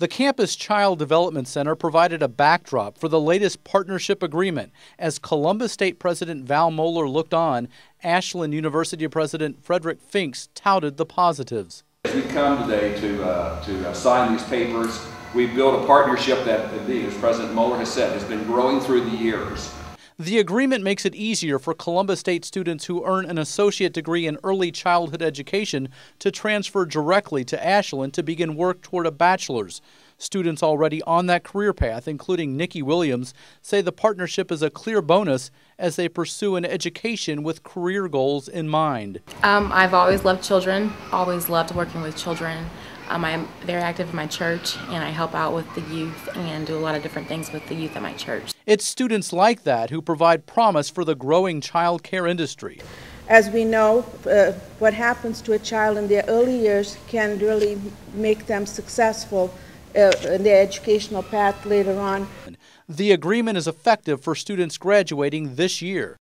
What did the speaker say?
The Campus Child Development Center provided a backdrop for the latest partnership agreement. As Columbus State President Val Moeller looked on, Ashland University President Frederick Finks touted the positives. As we come today to, uh, to uh, sign these papers, we've built a partnership that, as President Moeller has said, has been growing through the years. The agreement makes it easier for Columbus State students who earn an associate degree in early childhood education to transfer directly to Ashland to begin work toward a bachelor's. Students already on that career path, including Nikki Williams, say the partnership is a clear bonus as they pursue an education with career goals in mind. Um, I've always loved children, always loved working with children. Um, I'm very active in my church and I help out with the youth and do a lot of different things with the youth at my church. It's students like that who provide promise for the growing child care industry. As we know, uh, what happens to a child in their early years can really make them successful uh, in their educational path later on. The agreement is effective for students graduating this year.